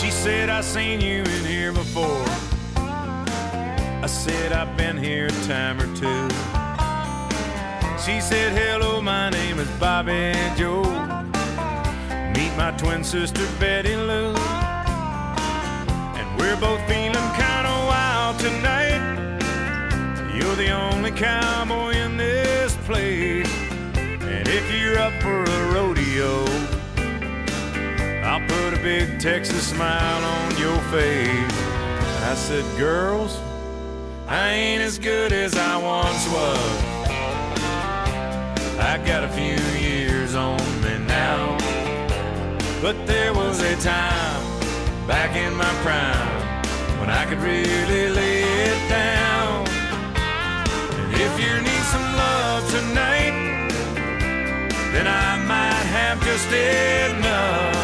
She said, I've seen you in here before. I said, I've been here a time or two. She said, Hello, my name is Bobby Joe. Meet my twin sister, Betty Lou. And we're both feeling kinda wild tonight. The only cowboy in this place. And if you're up for a rodeo, I'll put a big Texas smile on your face. I said, Girls, I ain't as good as I once was. I got a few years on me now. But there was a time back in my prime when I could really I might have just enough.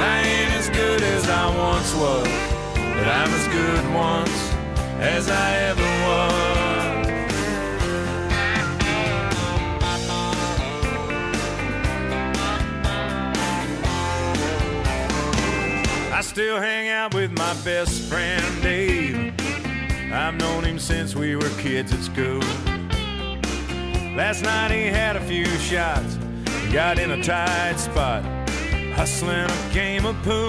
I ain't as good as I once was, but I'm as good once as I ever was. I still hang out with my best friend Dave. I've known him since we were kids at school. Last night he had a few shots, got in a tight spot, hustling a game of pool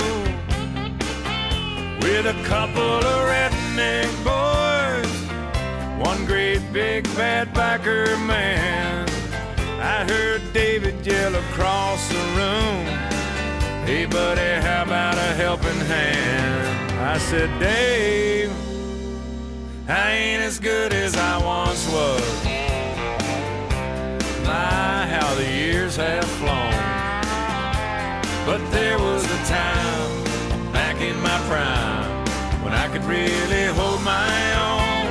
with a couple of redneck boys, one great big bad biker man. I heard David yell across the room. Hey, buddy, how about a helping hand? I said, Dave, I ain't as good as I once was. Years have flown. But there was a time back in my prime when I could really hold my own.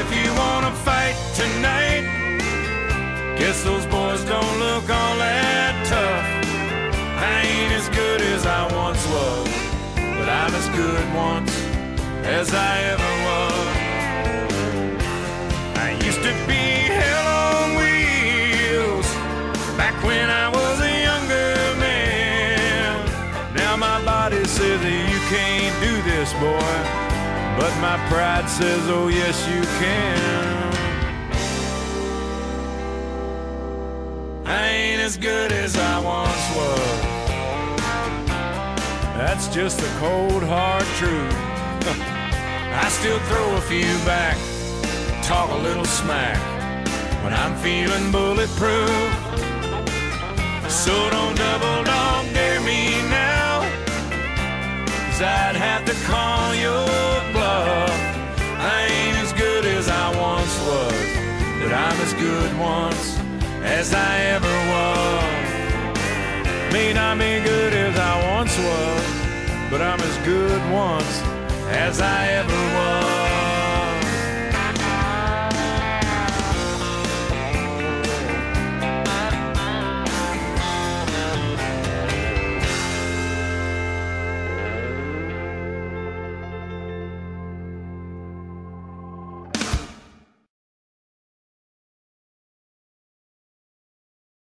If you wanna fight tonight, guess those boys don't look all that tough. I ain't as good as I once was, but I'm as good once as I ever was. I used to be can't do this, boy, but my pride says, oh yes you can. I ain't as good as I once was. That's just the cold hard truth. I still throw a few back, talk a little smack when I'm feeling bulletproof. So don't double I'm as good once as I ever was. May not be good as I once was, but I'm as good once as I ever was.